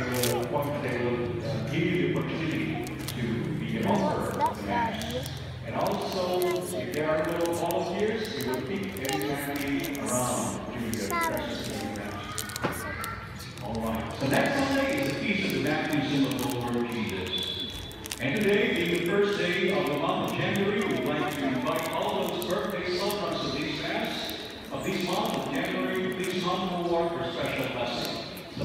they will, appoint- they will uh, give you the opportunity to be a member of the match. And also, if there are no volunteers, we will pick any family around during the precious day match. All right. So next Sunday is the feast of the baptism of the Lord Jesus. And today, being the first day of the month of January, we'd like to invite all those birthday celebrants of this mass, of this month of January, please come forward for special blessing. Sa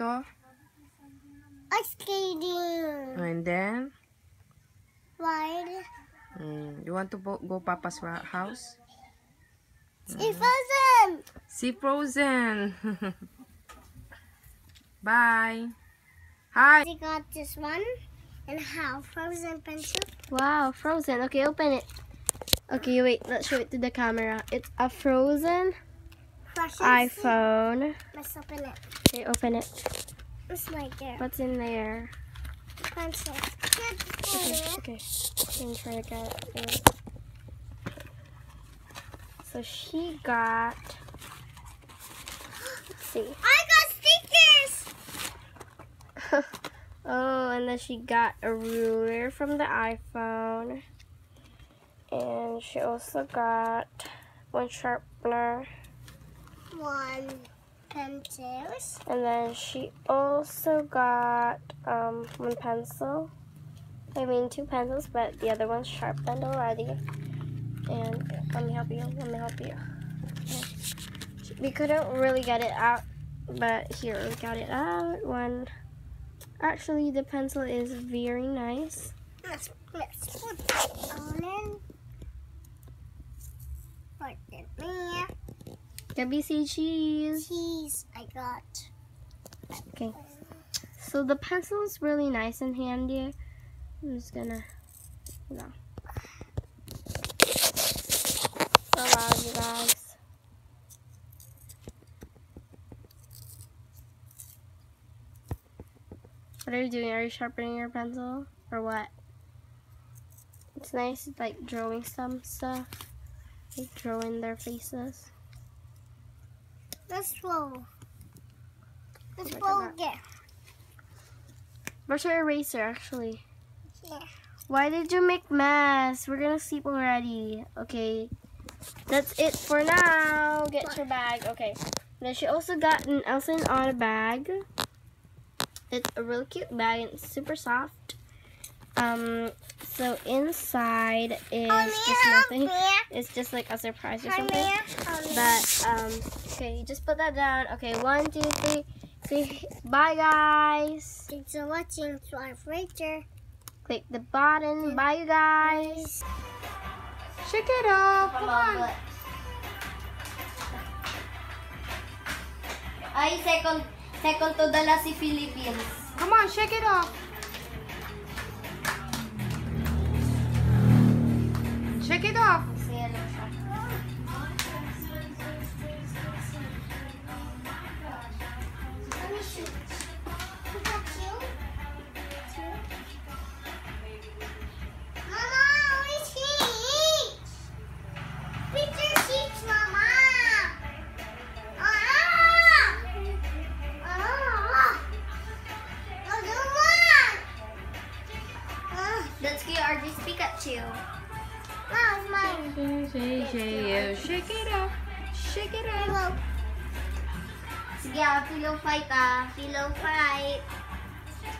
to? Ice skating. And then, Ride. mm, you want to go, go Papa's ra- house? Stay frozen. See Frozen. Bye. Hi. I got this one. And how? Frozen pencil. Wow, frozen. Okay, open it. Okay, wait. Let's show it to the camera. It's a frozen Frozen. iPhone. Let's open it. Okay, open it. It's right there. What's in there? Pencil. Okay, okay. I'm trying to get it. So she got. Let's see. I got stickers. oh, and then she got a ruler from the iPhone. And she also got one sharpener. One pencils. And then she also got um, one pencil. I mean, two pencils, but the other one's sharpened already. And let me help you. Let me help you. Okay. We couldn't really get it out, but here we got it out. One. Actually, the pencil is very nice. Let's, let's put it on Say cheese. Cheese I got. Okay. So the pencil is really nice and handy. I'm just gonna, you know. So loud, you guys. What are you doing? Are you sharpening your pencil? Or what? It's nice, like, drawing some stuff. Like, drawing their faces. Let's roll. Let's Look roll that. again. Where's your eraser, actually? Yeah. Why did you make mess? We're gonna sleep already. Okay. That's it for now. Get your bag. Okay. Then she also got an Elsa and Anna bag. It's a really cute bag and it's super soft. Um, so inside is Honey, just nothing. It's just like a surprise or something. honey. But um, okay, you just put that down. Okay, one, two, three. Say bye, guys. Thanks for watching. Subscribe later. Click the button. Hmm. Bye, you guys. Shake it off. Come on. Ay, second, second to the last si Philippines. Come on, shake it off. Shake it off.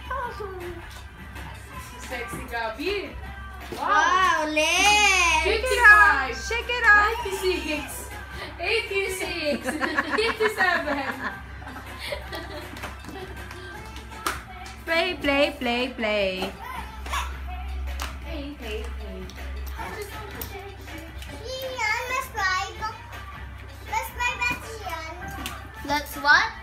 Pillow. Sexy Gabi. Wow, ulit! Shake it off. Shake it off. 96. 86. 87. Play, play, play, play. Five at yan. That's what?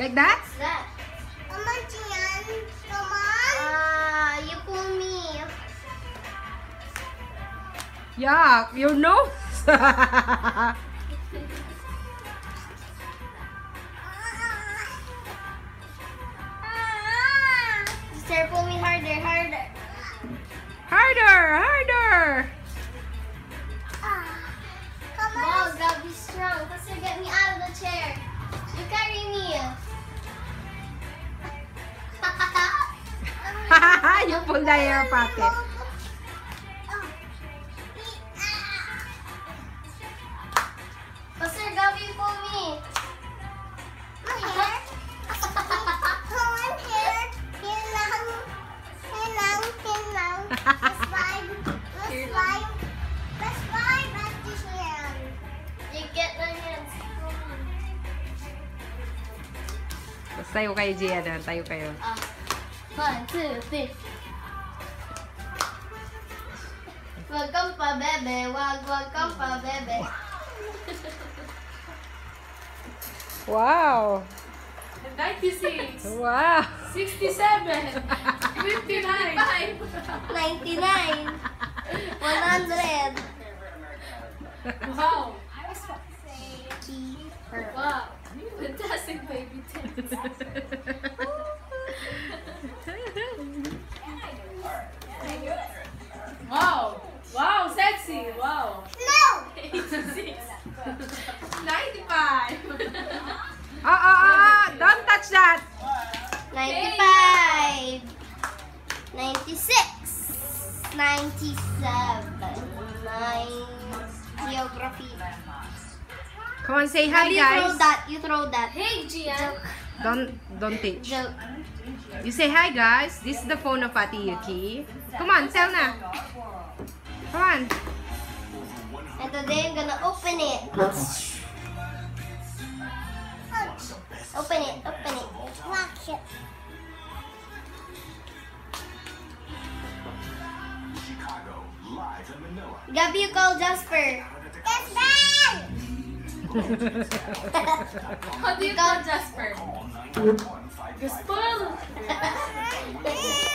Like that? That? Come on, Tian. Come on. Ah, you pull me. Yuck, your nose. Sister, pull me harder, harder. harder, harder. Come on. Wow, God, be strong. Sister, get me out of the chair. You carry me. Five at the Tian. You get my hands. Tapos tayo kayo, Gianna. Tayo kayo. Ah. One, two, three. Wag kang pa, bebe. Wag, wag pa, bebe. Wow. 96, Wow. 67, 59, 99. 100. Wow. Wow. Fantastic baby Come on, say hi, you throw guys. that. You throw that. Hey, Gian. Don't, don't teach. Joke. You say hi, guys. This is the phone of Ate Yuki. Come on, tell na. Come on. And today I'm gonna open it. Open it. Open it. Lock it. Chicago, live in Manila. Gabby, you call Jasper. Bad! How do you call Jasper? Spoil.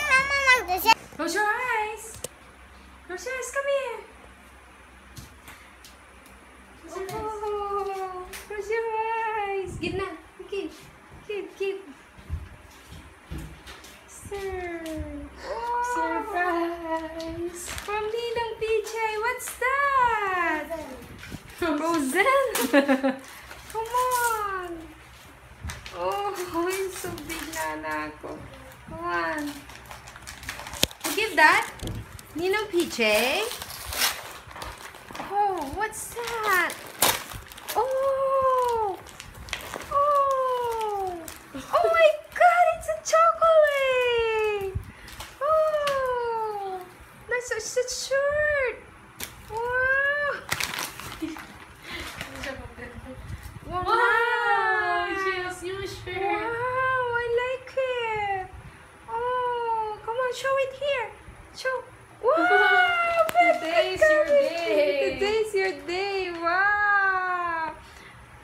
Mama lang to siya. Close your eyes. Close your eyes. Come here. Close your eyes. Give na. Give. Give. Give. Sir. Surprise. From Ninang PJ. What's that? Frozen. Come on. Oh, yung so big na anak ko. Come on. You give that? Ninong PJ? Show it here. Show. Wow, Today's your day. Today's your day. Wow.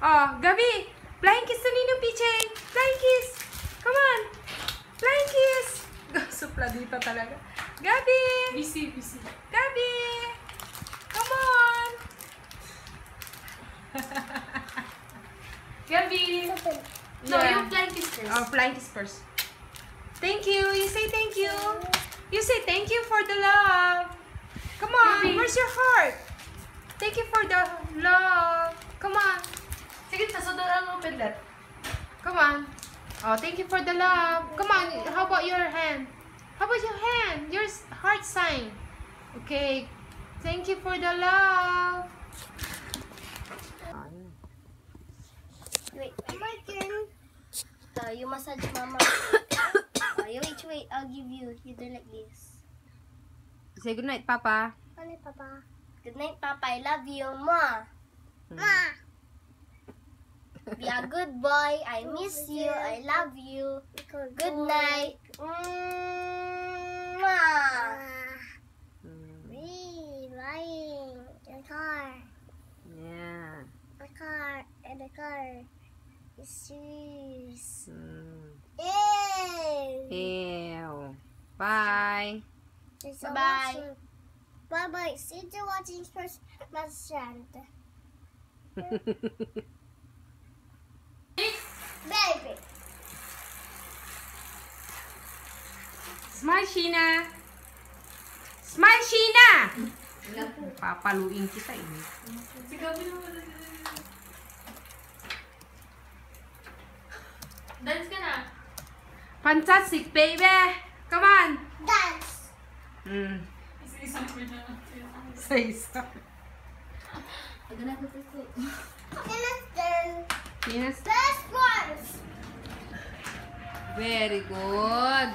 Oh, Gabi, flying kiss to Nino PJ. Flying kiss. Come on. Flying kiss. Supla dito talaga. Gabi. Busy, busy. Gabi. Come on. Gabby. No, Yeah. yung flying kiss first. Oh, flying kiss first. Thank you. You say thank you. You say thank you for the love. Come on. Gabi. Where's your heart? Thank you for the love. Come on. Sige, sa doon ang open that. Come on. Oh, thank you for the love. Come on. How about your hand? How about your hand? Your heart sign. Okay. Thank you for the love. Wait, my turn. Uh, you massage mama. you wait, wait. I'll give you. You do like this. Say good night, Papa. Ano, Papa? Good night, Papa. I love you, Ma. Ma! Be a good boy. I miss you. I love you. Good night. Mwah. Ah. We buying the car. Yeah. The car. And the car. Cheese. Hmm. Ew. Ew. Bye. Bye-bye. Bye-bye. See you watching first my strand. Baby. Smile, Sheena. Smile, Sheena! Papaluin kita eh. Si Gabi naman. Dance ka na. Fantastic, baby! Come on! Dance. Hmm. Isa-isang ko na. Sa isa. Finish turn. Yes. Best ones. Very good.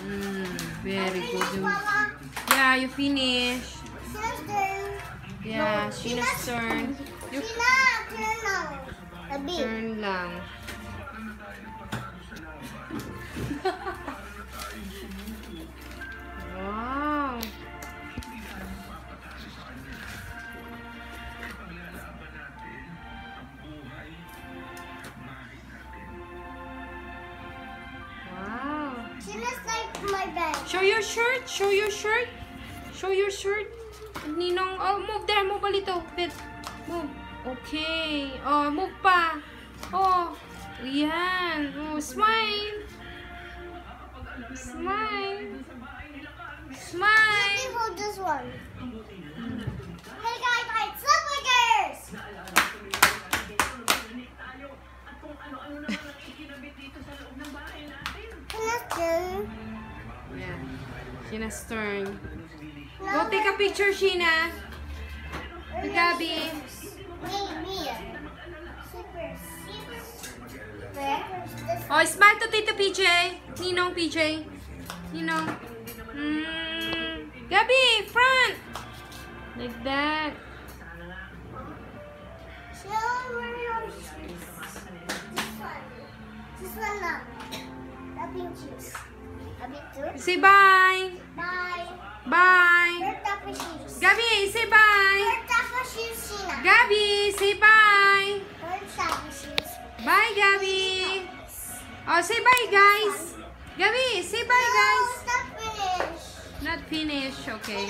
Mm, very Finish, good. Mama. Yeah, you finish. Finish. Yeah, Sheena's turn. You turn now. Turn lang. Wow. Wow. Show your shirt. Show your shirt. Show your shirt. Ninong, oh, move there. Move a little bit. Move. Okay. Oh, move pa. Oh, yan. Oh, smile. Smile. Smile. Let me hold this one. Hey guys, guys, Slippergers! Tina's turn. Yeah. Sheena's turn. Go take a picture, Sheena. With Gabby. Me, me. Oh, smile to Tito PJ. Ninong PJ. Ninong. Mm. Gabi, front. Like that. Show where your shoes. This one. This one now. The pink shoes. A bit too. Say bye. Bye. Bye. Wear taco shoes. Gabi, say bye. Wear taco shoes, Sheena. Gabi, say bye. Bye, Gabi. Oh, say bye, guys. Gabi, say bye, No, guys. stop finish. Not finished. Okay.